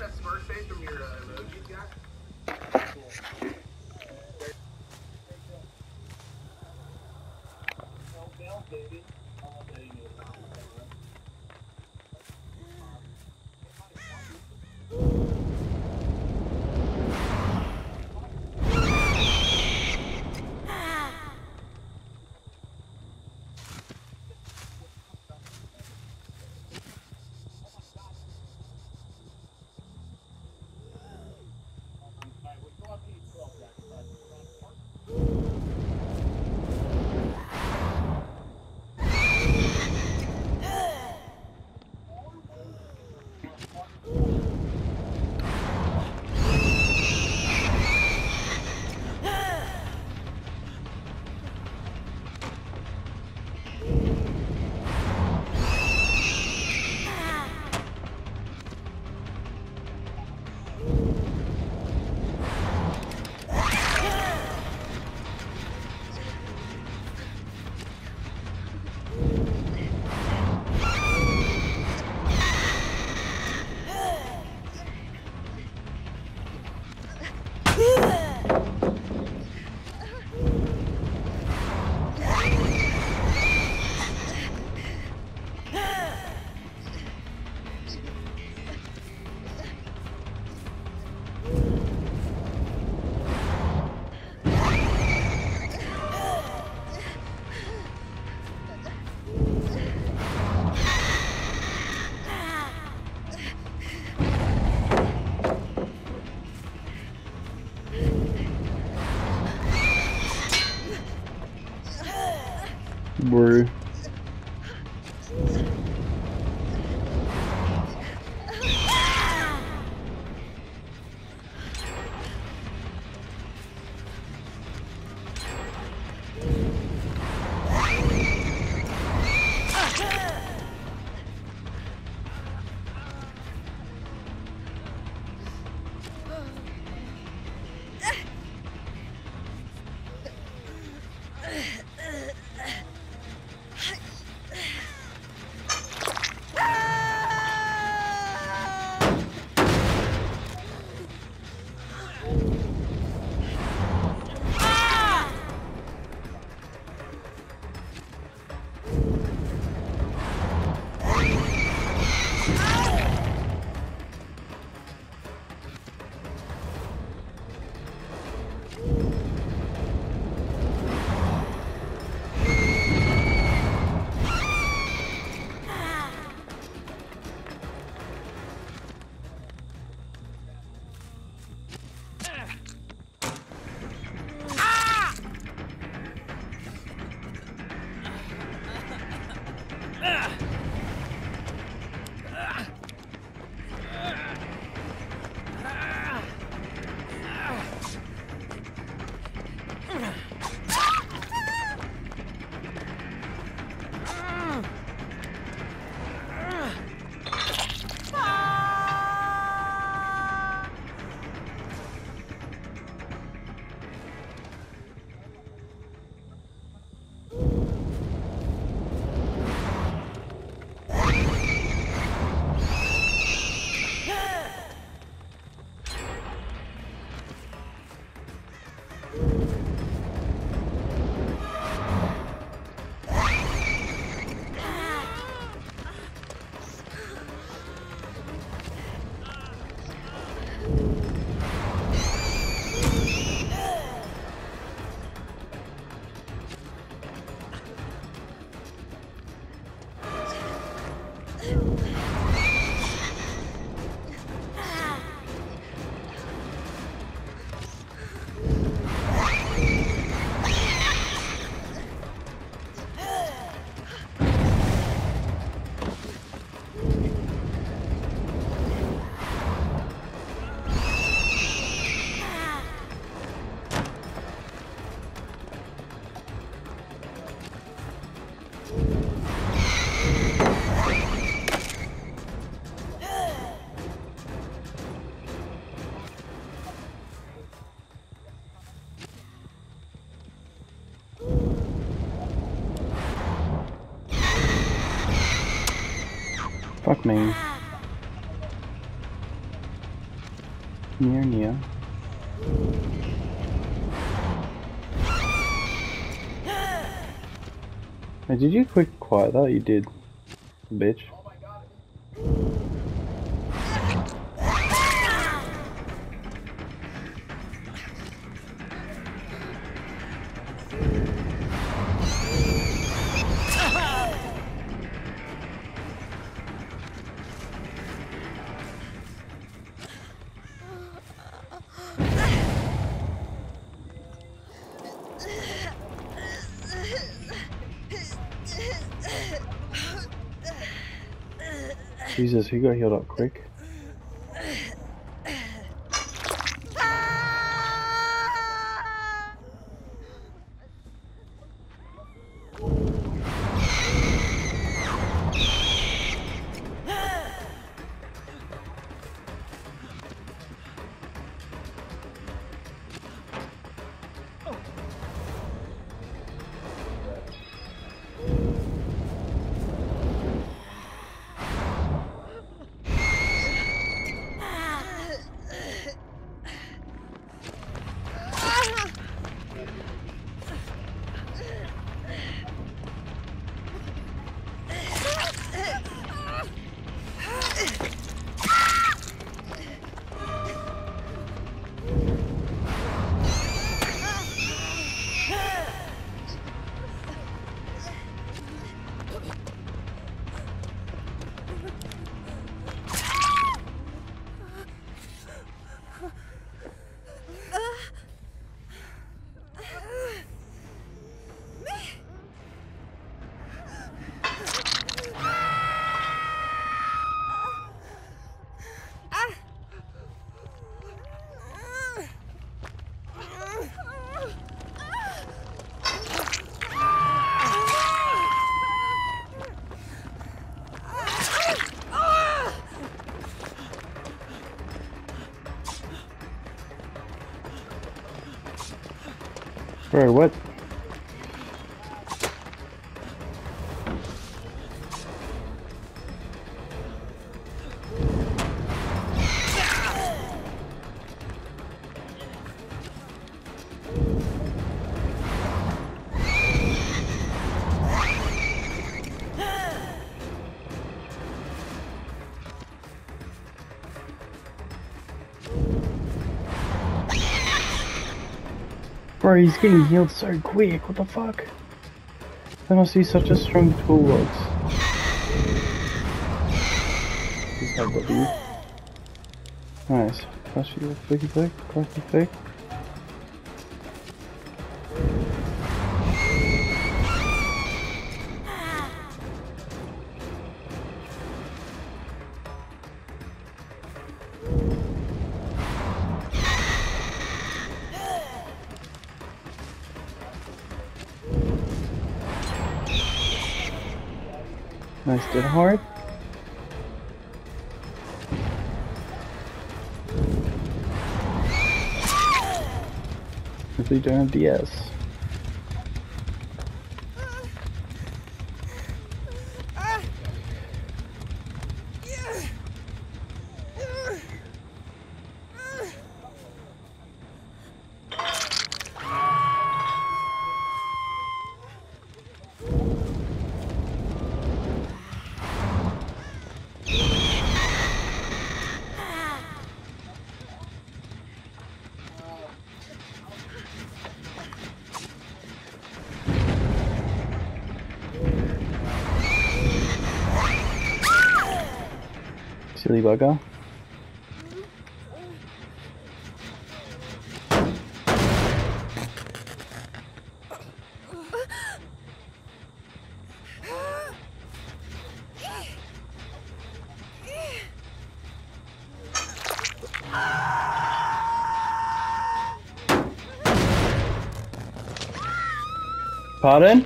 that smart face from your uh, emojis guy? Brew. Fuck Near, near. Hey, did you quick quiet that? You did. Bitch. Jesus, he got healed up quick. Bro, what? Bro, he's getting healed so quick, what the fuck? That must be such a strong toolbox. Nice. Flash you, flicky flick, flicky flick. Nice dead hard. If they don't have DS. Silly bugger. Pardon?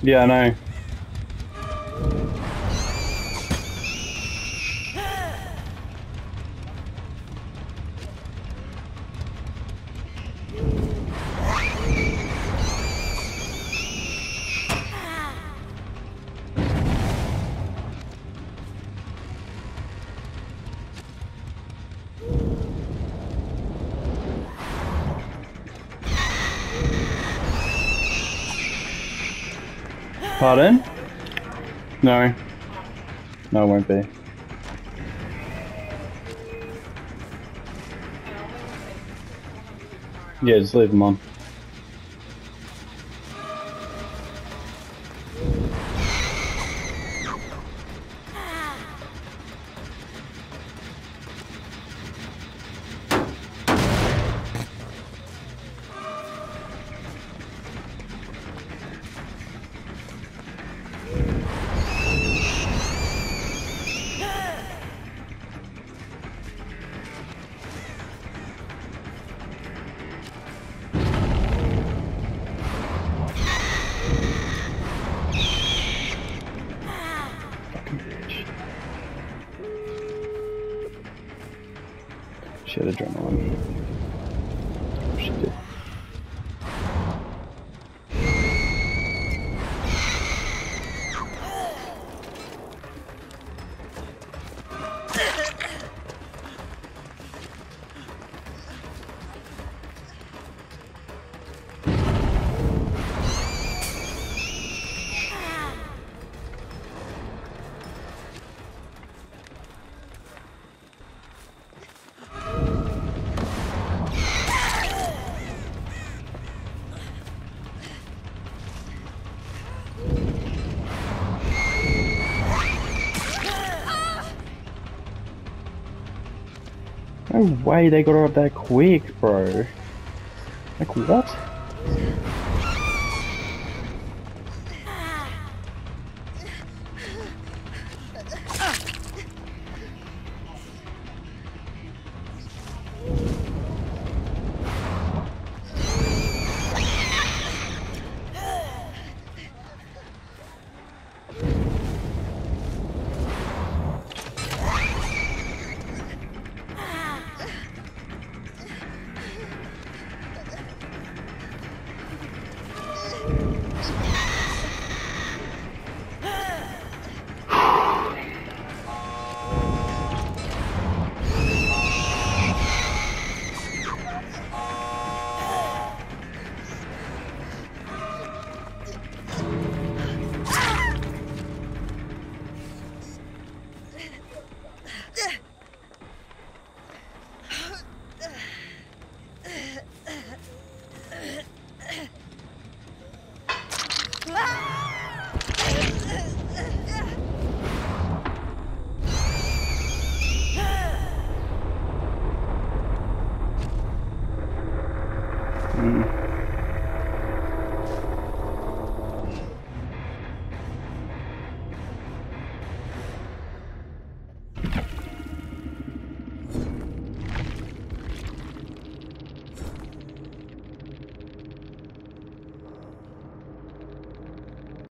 Yeah, I know. Pardon? No. No, it won't be. Yeah, just leave them on. She had adrenaline. She did. No way they got her up that quick, bro. Like, what? Mm.